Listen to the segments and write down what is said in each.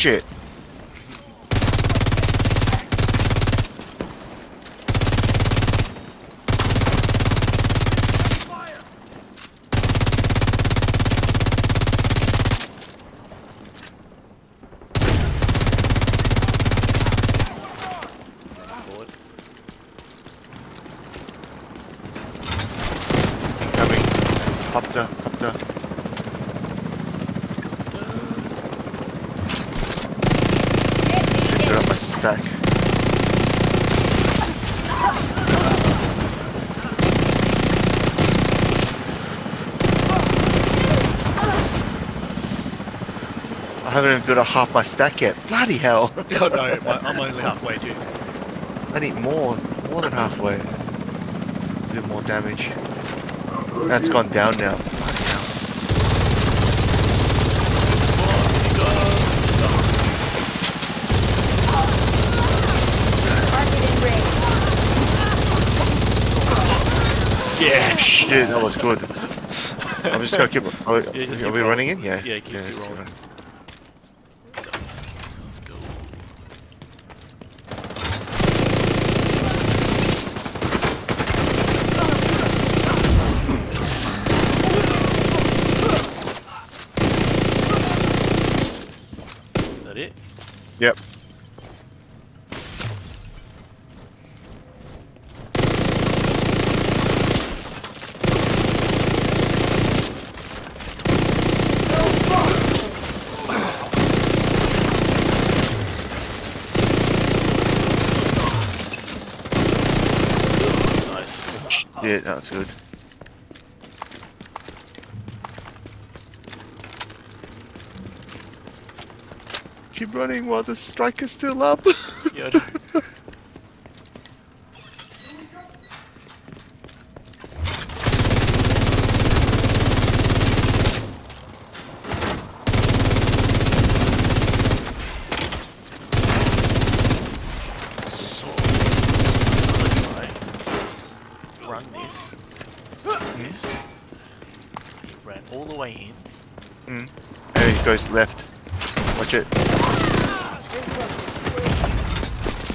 Coming. Copter, copter. Up my I haven't even got a half my stack yet. Bloody hell. oh no, I'm only halfway too. I need more, more than halfway. A bit more damage. That's gone down now. Bloody hell. Target in range. Yeah, Shit, that was good. I'm just gonna keep. Are we, Yeah, are keep we rolling. running in? Yeah. Yeah, keep- keep let's rolling. run. Let's go. Is that it? Yep. Nice. Yeah, that's good. Keep running while the strike is still up. Yeah, I know. So, run this. This. He ran all the way in. mm. And he goes left. Watch it.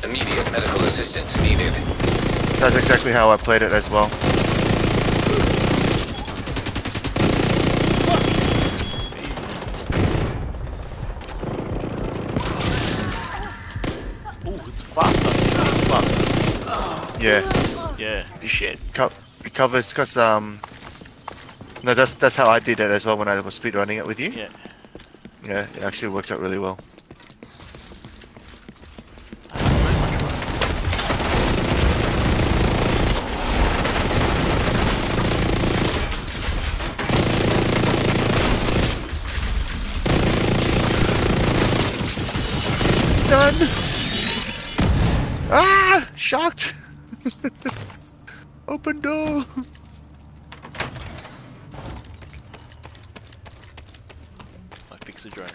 Immediate medical assistance needed. That's exactly how I played it as well. Ooh, it's faster. It's faster. Yeah. Yeah. Shit. Co- it covers because um. No, that's that's how I did it as well when I was speed running it with you. Yeah. Yeah, it actually works out really well. Done. Ah, shocked. Open door. The drone.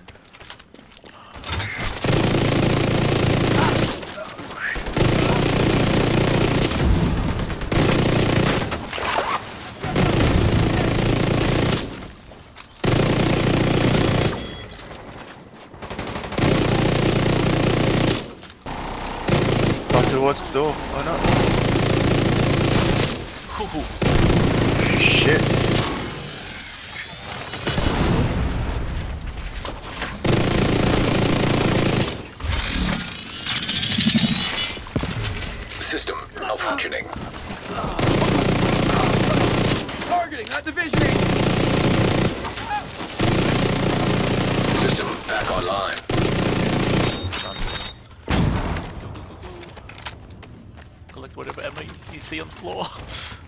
Towards the door. Oh no. Ooh, Shit. Malfunctioning. Targeting, not divisioning. System back online. Go, go, go, go. Collect whatever ammo you, you see on the floor.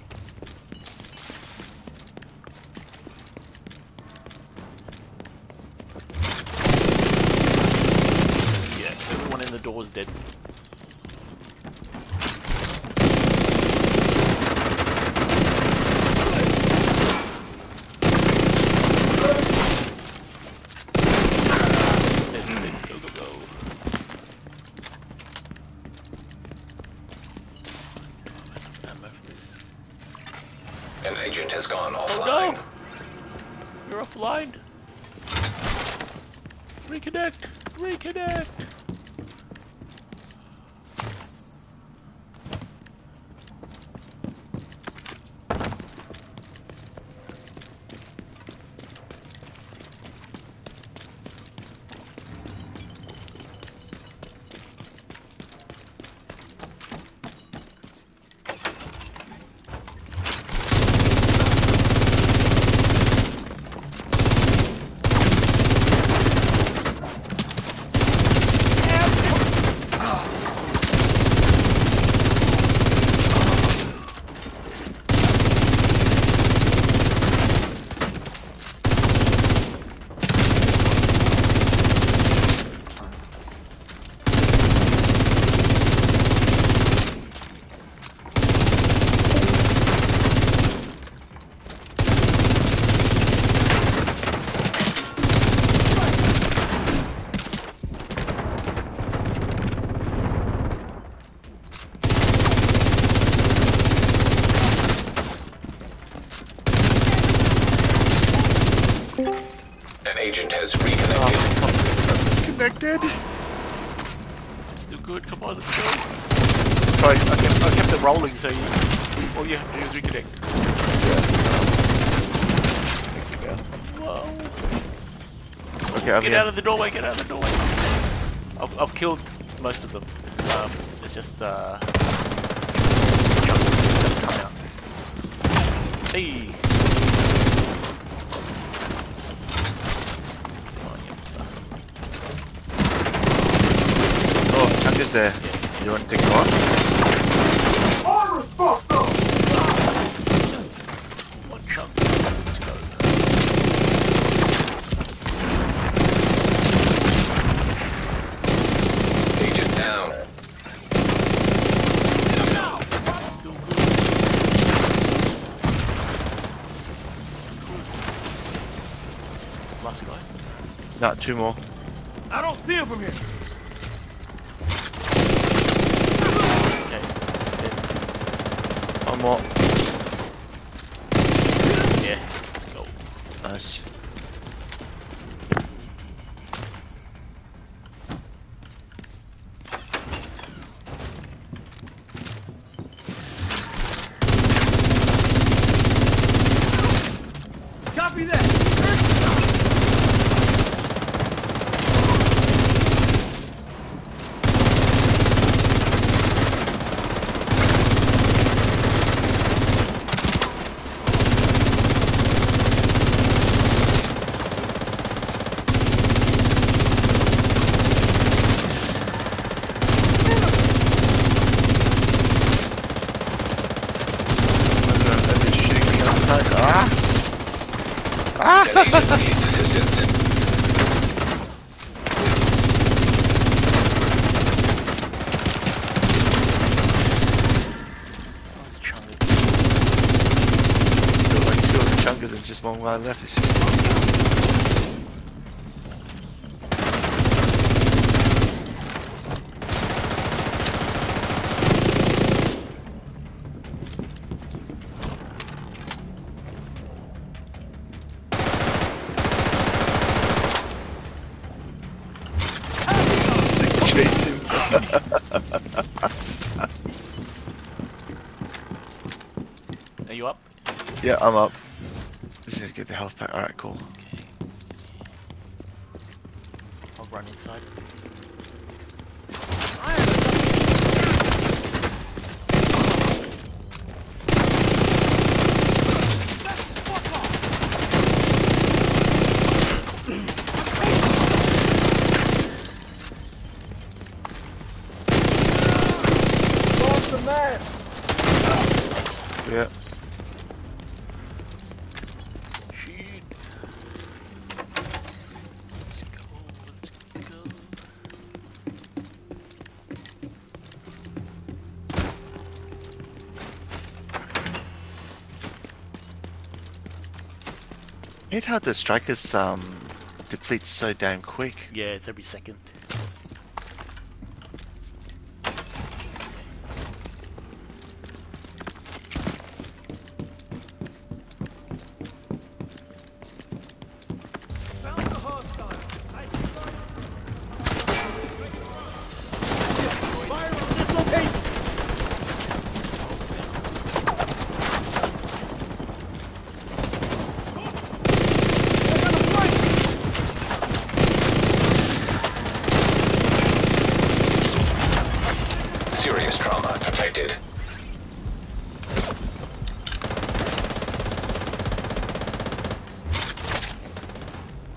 yeah, everyone in the door is dead. Dead, dead. Go, go, go. Ammo for this. An agent has gone Oh offline. no! You're offline. Reconnect. Reconnect! An agent has reconnected. Connected. Still good, come on, let's go. Sorry, I kept, I kept it rolling so you, all you have to do is reconnect. Whoa. Okay, I'm Get here. out of the doorway, get out of the doorway. I've, I've killed most of them. It's, um, it's just, uh... chunks come out. Hey! Oh, yeah, bastard. Oh, chunk is there. You want to take it off? One chunk. Let's go. Agent down. Still good. Last guy. No, two more. I don't see him from here. Okay. One more. Yeah. Let's go. Nice. Copy that. They're shooting me outside. Ah! Ah! An agent needs assistance. Let's try it. There were like two of the chunkers and just one guy left. It's just chasing. Are you up? Yeah, I'm up. Just need to get the health pack. Alright, cool. Okay. I'll run inside. Hate how the strikers um deplete so damn quick. Yeah, it's every second. Detected.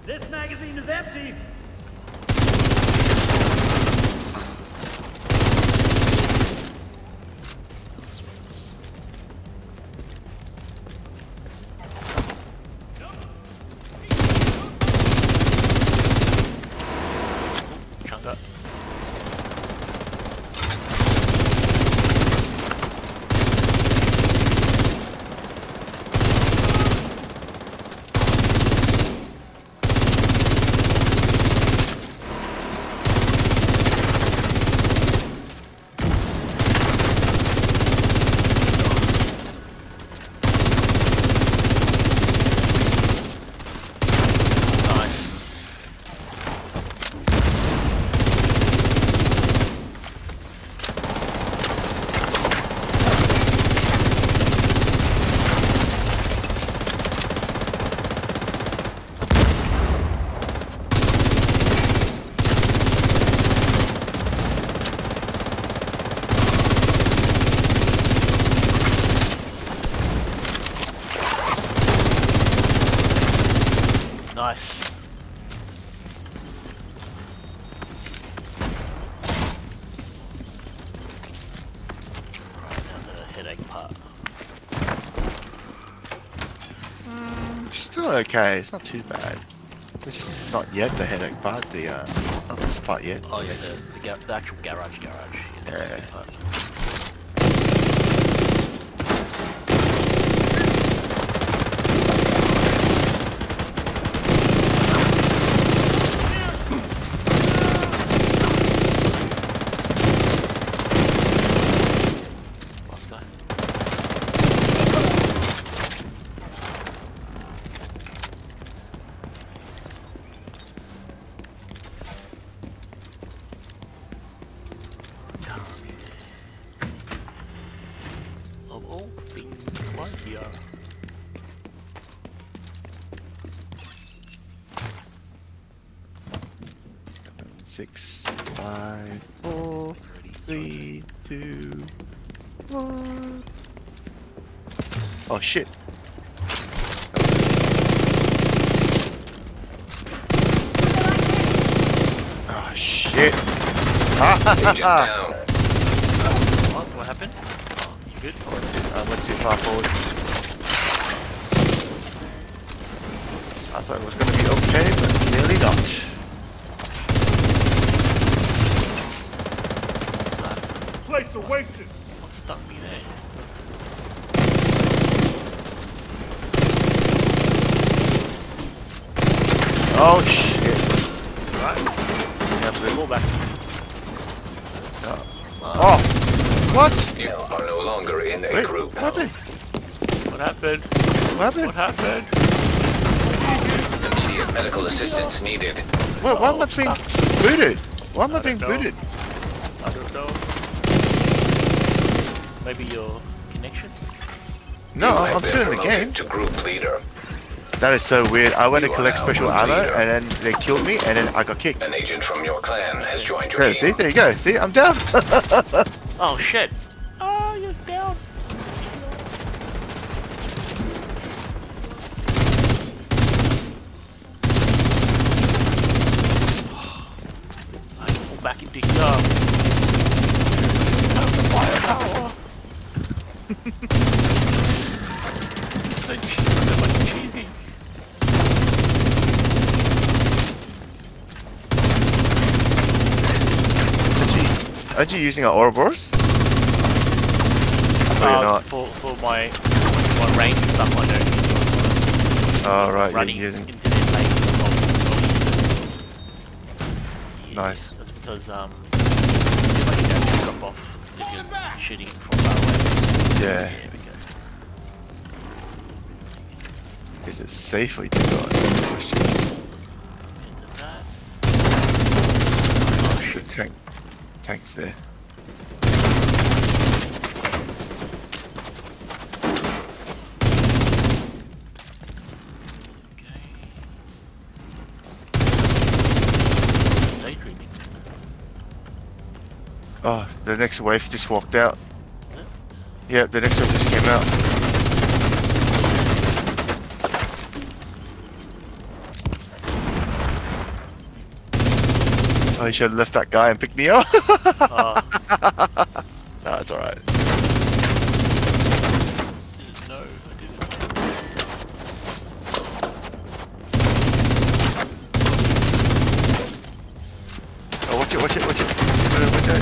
This magazine is empty. Chunga. Nice. Nice. Now the headache part. Still okay. It's not too bad. This is not yet the headache part. The uh, not this part yet. Oh yeah, the, the, the actual garage garage. Yeah. Part. Six, five, four, three, two, one. Oh shit. Oh shit. Agent down. What? What happened? Oh, you good? I went too far forward. I thought it was going to be okay, but nearly not. Plates are wasted. What stuck me there? Eh? Oh shit. Right? Yeah, but- Go back. so- Oh! What? You are no longer in a Wait, group. what happened? What happened? What happened? What happened? Immediate medical assistance needed. Wait, why am I being booted? Why am I I being booted? I don't know. Maybe your connection? No, You I'm still in the game. To group leader. That is so weird. I went You to collect special group ammo leader. and then they killed me and then I got kicked. An agent from your clan has joined your Yeah, see? There you go. See? I'm down. Oh shit! Oh, you're down! I fall back into here. Firepower! so, che- so much cheesy. Aren't you using an Ouroboros? Or you're Uh, not? For, for my, my range and stuff, I don't Oh, right, running you're using... internet. Yeah, Nice. That's because um, can actually drop off if you're shooting from far away. Yeah. Go. Is it safe or you think about? Question. Into that. Oh, the tank. Tank's there. Okay. Daydreaming. Oh, the next wave just walked out. Yeah, the next wave just came out. You should have left that guy and picked me up. Oh, no, it's alright. didn't know. I didn't. Oh, watch it, watch it, watch it. Window, window.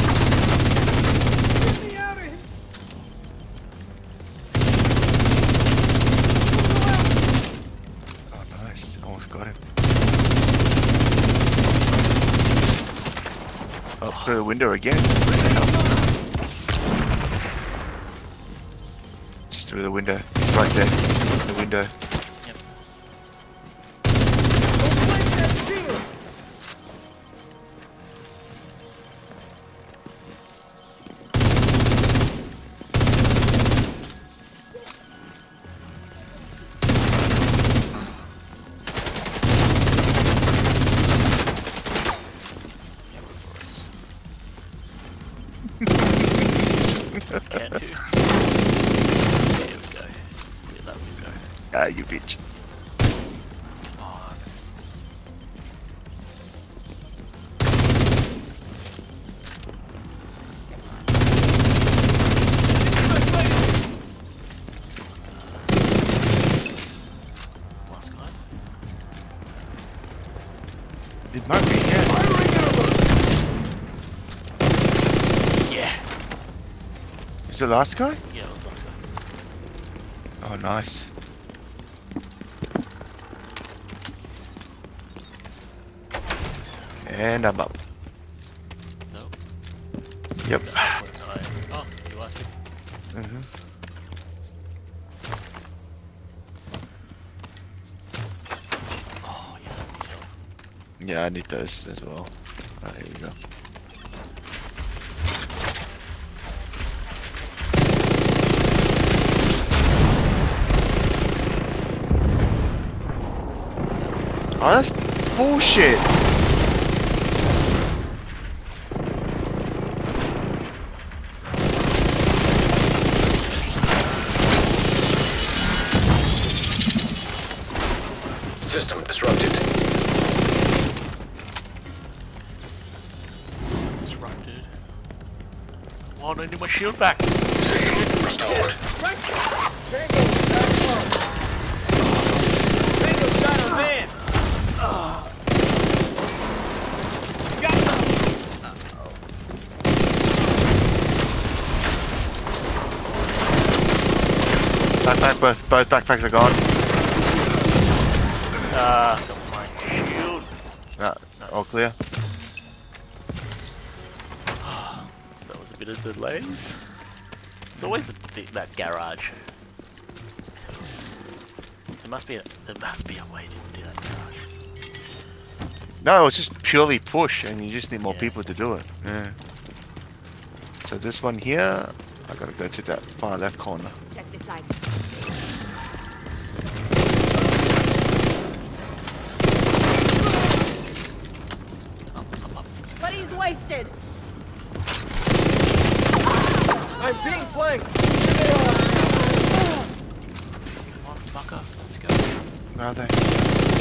Oh, nice. Almost got him. Oh, through the window again. Is the last guy? Yeah, that was last guy. Oh, nice. And I'm up. No. Yep. Alright. Oh, you are too. hmm Oh, yes, I need help. Yeah, I need those as well. Right, here we go. Oh, that's bullshit. System disrupted. Disrupted. Oh, I need my shield back. System restored. Both, both backpacks are gone. Ah, got my. Ah, all clear. That was a bit of delay. It's always the, the, that garage. There must be a there must be a way to do that garage. No, it's just purely push, and you just need more Yeah. people to do it. Yeah. So this one here, I gotta go to that far left corner. Check this side. Up, up, up. Buddy's. I'm being flanked. Come on, fucker. Let's go. Where are they?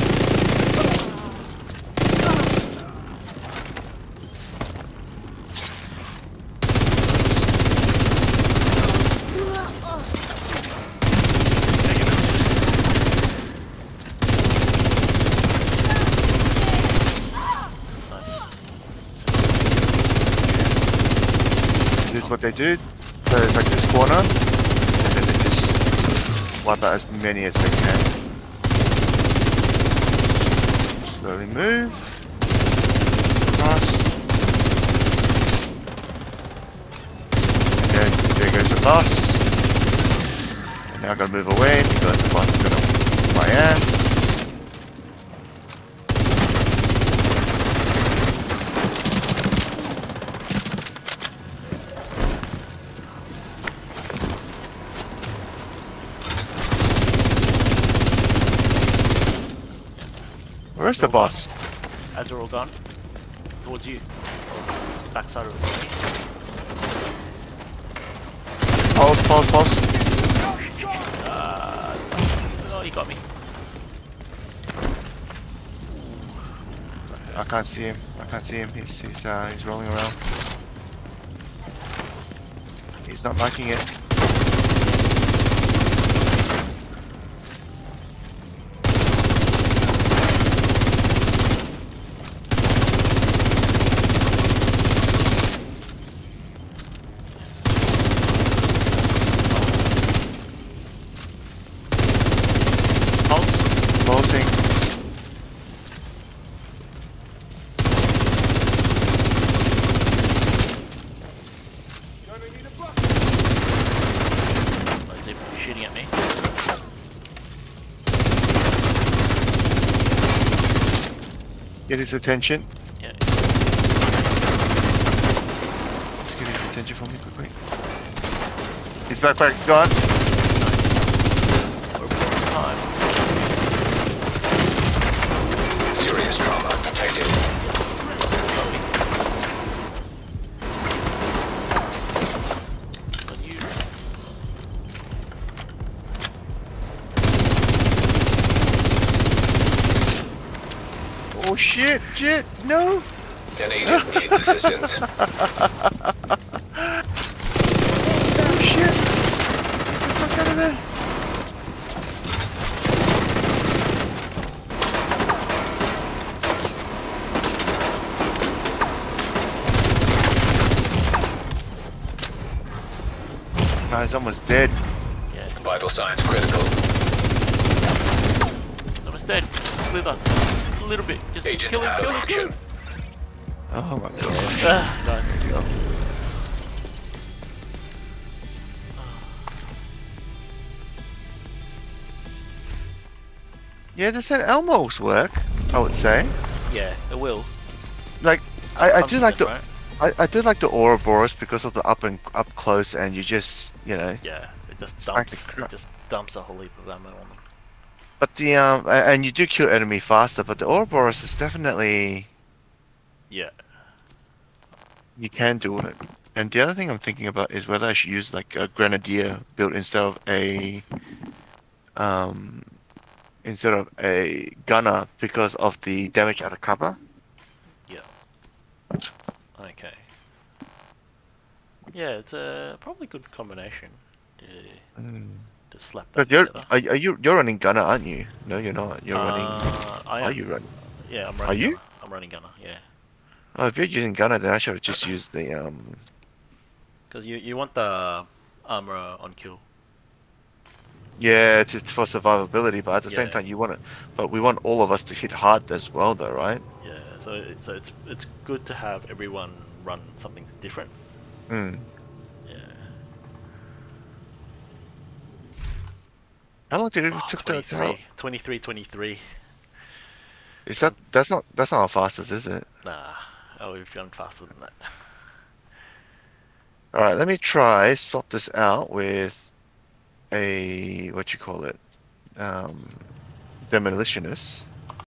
They do. So it's like this corner, and then they just wipe out as many as they can. Slowly move. Cross. Okay, there goes the boss. And now I gotta move away because the boss is gonna my ass. Where's the boss? As are all gone. Towards you. Backside of it. Pulse, pulse, pulse. Uh, oh, you got me. I can't see him. I can't see him. He's he's uh, he's rolling around. He's not liking it. His attention. Yeah. Let's get his attention for me quickly. His backpack's gone. Oh shit! Shit! No! An agent needs assistance. Oh shit! Get the fuck out of there! No, he's almost dead. Yeah. Vital signs critical. Almost dead. Slither. Just a little bit. Just Agent kill him, kill him, kill him. Oh my god. Ah, nice. Yeah, does that almost work? I would say. Yeah, it will. Like, I, I do like the Right? I, I do like the Ouroboros because of the up and up close, and you just you know. Yeah, it just dumps. It just dumps a whole heap of ammo on them. But the um, and you do kill enemy faster. But the Ouroboros is definitely Yeah. you can do it. And the other thing I'm thinking about is whether I should use like a grenadier build instead of a um instead of a gunner because of the damage out of cover. Yeah. Okay. Yeah, it's a probably good combination to to slap that But you're together. are, are you you're running gunner, aren't you? No, you're not. You're running. Uh, I am. Are you running? Yeah, I'm running Are running. you? Gunner. I'm running gunner. Yeah, Oh, if you're using gunner, then I should have just used the um. because you you want the armor on kill. Yeah, to, for survivability, but at the same time, you want it. But we want all of us to hit hard as well, though, right? Yeah, so so it's it's good to have everyone run something different. Hmm. Yeah. How long did it Oh, took to, to 23, 23, 23. Is that that's not that's not our fastest, is it? Nah, oh, we've gone faster than that. All right, let me try sort this out with a what you call it, um, demolitionist.